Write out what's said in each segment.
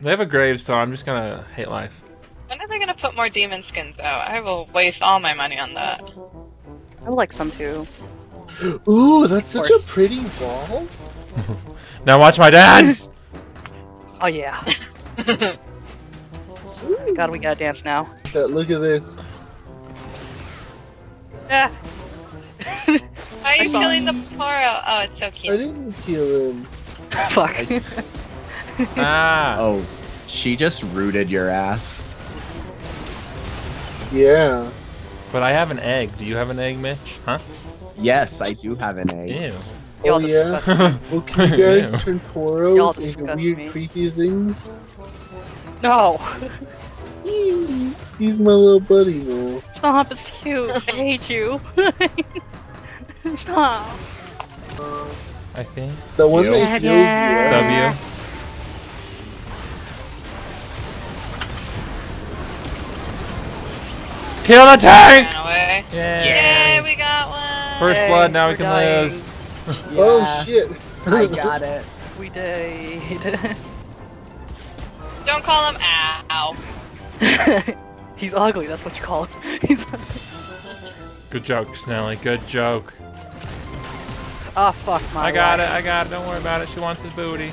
They have a grave, so I'm just gonna hate life. When are they gonna put more demon skins out? I will waste all my money on that. I would like some too. Ooh, that's such a pretty wall. Now watch my dance! Oh yeah. God, we gotta dance now. That- Look at this. Ah. Why are you killing the Poro? Oh, it's so cute. I didn't kill him. Fuck. ah! Oh, she just rooted your ass. Yeah. But I have an egg. Do you have an egg, Mitch? Huh? Yes, I do have an egg. Ew. Oh yeah. disgust- Well, can you guys Ew. turn Y'all poros into weird, me. creepy things? No. He's my little buddy now. Stop. It's cute. I hate you. Stop. I think. The one Yo. that heals you. right? W. Kill the tank! Ran away. Yay! Yay, we got one! First Yay, blood, now we we're can dying. lose. Oh shit. I got it. We died. Don't call him ow. He's ugly. That's what you call him. He's. Good joke, Snelly. Good joke. Ah, fuck my. I got it. I got it. Don't worry about it. She wants his booty.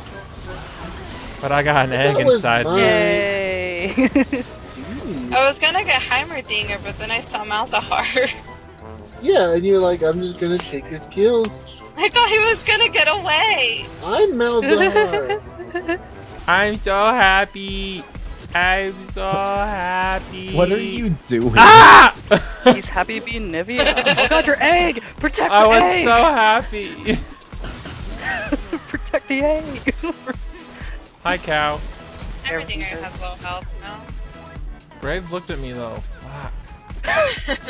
But I got an egg was inside. mine. Yay. I was gonna get Heimerdinger, but then I saw Malzahar. Yeah, and you're like, I'm just gonna take his kills. I thought he was gonna get away. I'm Malzahar. I'm so happy. I'm so happy. What are you doing? Ah! He's happy to be in Nivea. Oh god, your egg! Protect the egg! I was egg! so happy. Protect the egg! Hi, cow. Heimerdinger has low health now. Graves looked at me though. Fuck.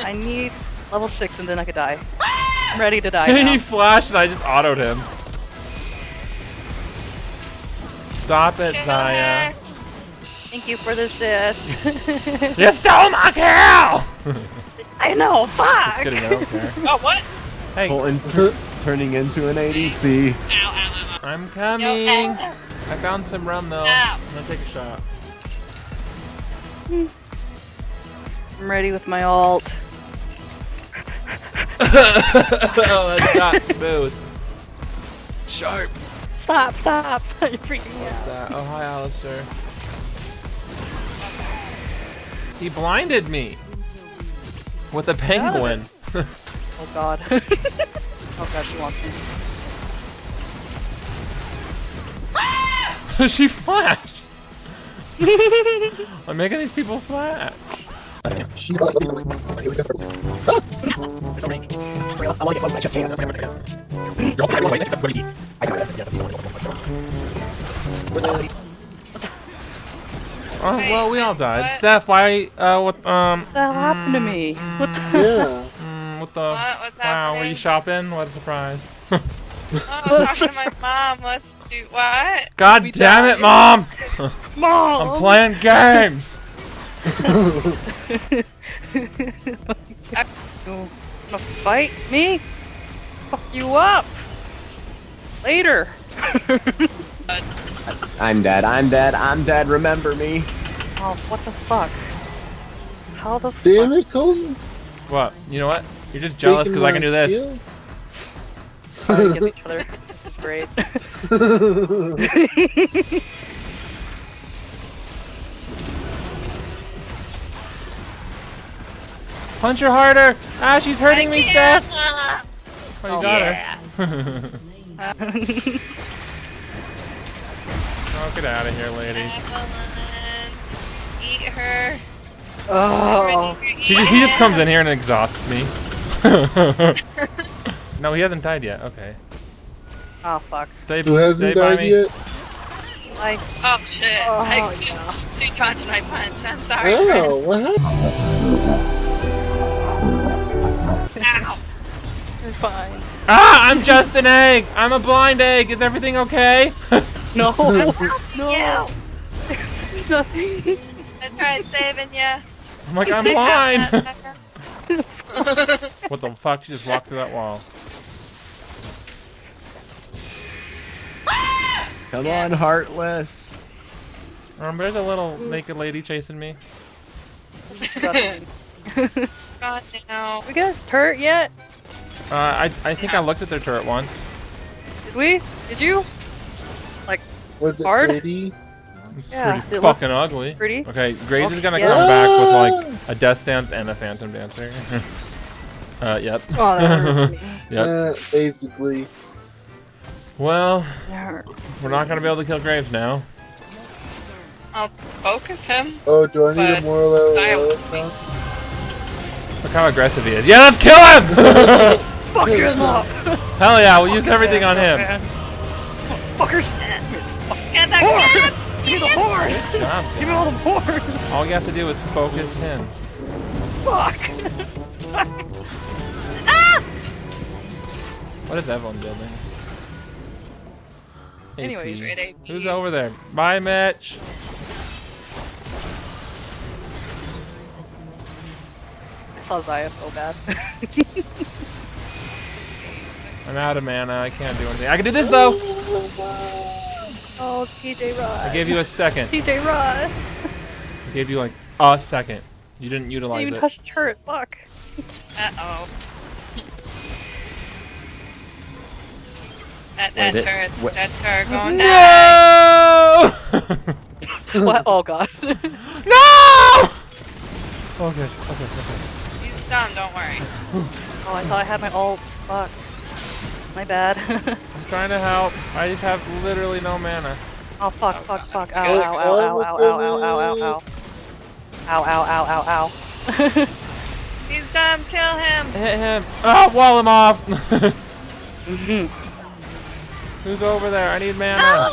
I need level 6 and then I could die. Ah! I'm ready to die he flashed and I just autoed him. Stop it, Kill Xayah. her. Thank you for the assist. You stole my cow! I know, fuck! Just kidding, I don't care. Oh, what? Hey, Colton's tur- turning into an ADC. Ow, ow, ow, I'm coming. I found some rum though. I'm gonna take a shot. Hmm. I'm ready with my alt. oh, that's not smooth. Sharp. Stop, stop! You're freaking me out. That- Oh, hi, Alistar. He blinded me with a penguin. Oh god. oh god, she wants me. she flashed. I'm making these people flash. Oh, well, we all died. What? Steph, why? Uh, what? Um. What the hell happened to me? What the yeah. Mm, what the? What? What's wow, were you shopping? What a surprise. Oh, talk to my mom. Let's do what? God We damn it, mom! Mom! I'm playing games. You wanna fight me? Fuck you up! Later! I'm dead. I'm dead. I'm dead. Remember me. oh, what the fuck? How the Damn fuck? it, Colton. What? You know what? You're just jealous because I can do this. this. Fight against each other. This is great. Punch her harder! Ah, she's hurting me, Steph! Steph. Oh, you Oh, got yeah. her. oh, get out of here, lady. Eat her. oh. She just, he just comes in here and exhausts me. no, he hasn't died yet. Okay. Oh fuck. Stay, Who hasn't stay by died me. yet? Like, Oh shit! Oh, I yeah. she dodged my punch. I'm sorry. Oh, what happened? Ow! you're fine. Ah, I'm just an egg. I'm a blind egg. Is everything okay? No! no! You. Nothing! I tried saving you. I'm like, I'm blind. what the fuck? She just walked through that wall. Come on, Heartless. Um, there's a little naked lady chasing me. Disgusting. God no. we get a turret yet? Uh, I I think I looked at their turret once. Did we? Did you? Like, Was it Hard? pretty? Yeah. Pretty It fucking ugly. pretty. Okay, Graves is gonna yeah. come back with like a death dance and a phantom dancer. uh, yep. Oh, that hurts me. Yep. Uh, basically. Well, we're not gonna be able to kill Graves now. I'll focus him. Oh, do I need But a more level? I- level now? Look how aggressive he is. Yeah, let's kill him! Fuck you up. Hell yeah, we'll use everything on him. Fuckers. Get that Horse. kid! He's a horse. Give me all the horse. All you have to do is focus him. Fuck. Ah! What is Evelynn building? Anyways, AP. Great AP. Who's over there? Bye, Mitch. I saw Xayah so bad. I'm out of mana. I can't do anything. I can do this though. oh, TJ Rod. I gave you a second. TJ Rod. I gave you like a second. You didn't Didn't utilize even it. touch the turret. Fuck. Uh oh. That, that turret, wait- that turret going down. No! what? Oh god. no! Okay, okay, okay. He's done, don't worry. Oh, I thought I had my ult. Fuck. My bad. I'm trying to help. I just have literally no mana. oh fuck, fuck, fuck. Ow, ow, ow, ow, ow, ow, ow, ow, ow, ow. Ow, ow, ow, ow, ow. He's done, kill him! Hit him. Oh, wall him off. Mhm. Who's over there? I need mana.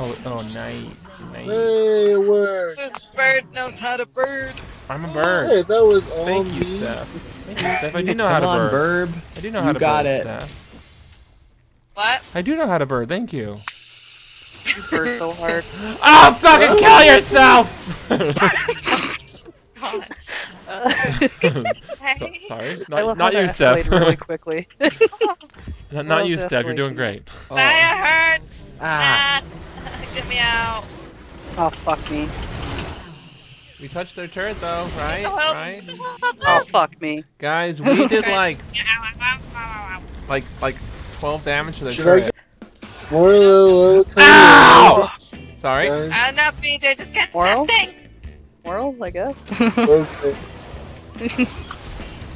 Oh, oh, night. Night. Hey, it worked. This bird knows how to bird. I'm a bird. Hey, that was all Thank you, me. Steph. Thank you, Steph. I do know how Come to on, bird. Burb. I do know You how to got bird, it. Steph. What? I do know how to bird. Thank you. You hurt so hard. Oh, fucking kill yourself! God. Uh, So- sorry, not, love not you, Steph. escalated really quickly. not not you, Steph. You're doing escalation. great. Xayah hurts! Ah. Ah. Get me out. oh fuck me. We touched their turret though, right? Oh, right? Oh fuck me. Guys, we did like Ow, ow, ow, ow, ow, like like 12 damage to their Should turret. More level level. Ow! Sorry. Uh, Guys, ow. Enough, BJ, just get Moral? that thing! Moral, I guess. Okay.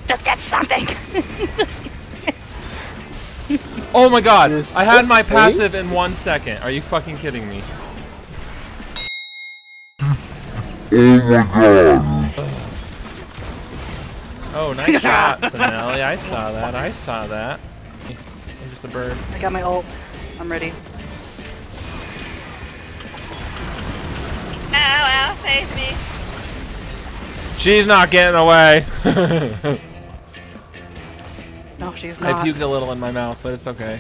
Just get something. Oh my god! I had my passive in one second. Are you fucking kidding me? Oh, nice shot, Finelli. I saw that. I saw that. I'm just a bird. I got my ult. I'm ready. Ow, ow, save me. She's not getting away. No, she's not. I not. puked a little in my mouth, but it's okay.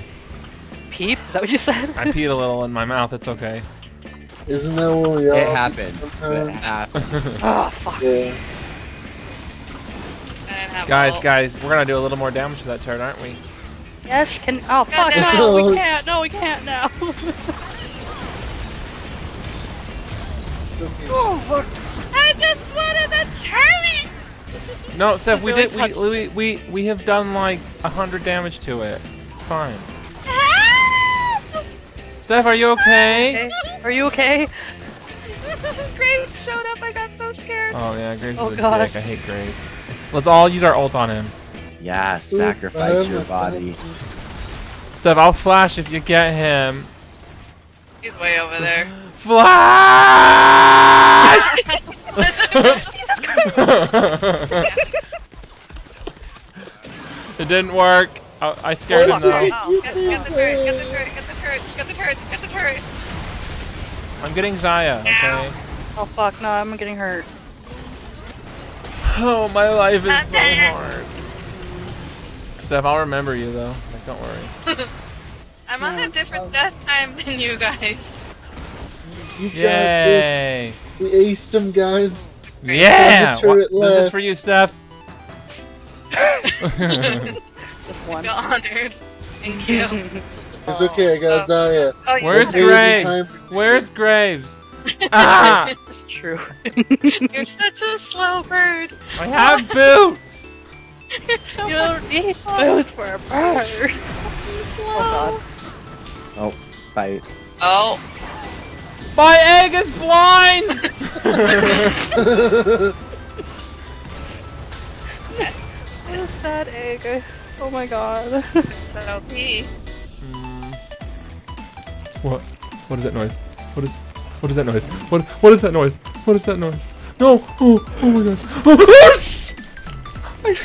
Peep? Is that what you said? I peed a little in my mouth. It's okay. Isn't that what we are? It happened. It happens. oh fuck. Yeah. I didn't have Guys, ult. guys, we're gonna do a little more damage to that turret, aren't we? Yes, can. Oh fuck! no. No, we can't. No, we can't now. oh fuck. I just wanted the turret! No, Steph, we really did. We, touched- we we we have done like a hundred damage to it. It's fine. Help! Steph, are you okay? Okay. Are you okay? Graves showed up, I got so scared. Oh yeah, Graves Oh, is a God. dick. I hate Graves. Let's all use our ult on him. Yeah, sacrifice your body. Steph, I'll flash if you get him. He's way over there. Flash! it didn't work. I, I scared him Oh, though. wow. Get, get the turret, get the turret, I'm getting Xayah. Okay. Oh fuck! No, I'm getting hurt. Oh, my life is so hard. Steph, I'll remember you though. Like, don't worry. I'm on a different death time than you guys. You. Yay! We aced him, guys. Yeah! Turret Wha- this is for you, Steph. Just I one. feel honored. Thank you. It's okay, I got Xayah. Oh, you Where's Graves? Where's Graves? ah! It's true. You're such a slow bird. I have boots! You're so you don't need boots for a bird. fucking Oh slow. Oh, Fight. Oh, My egg is blind! god. What is that egg? Oh my god. so pee. What? What is that noise? What is? What is that noise? What? What is that noise? What is that noise? No! Oh! Oh my god! Oh, oh, I,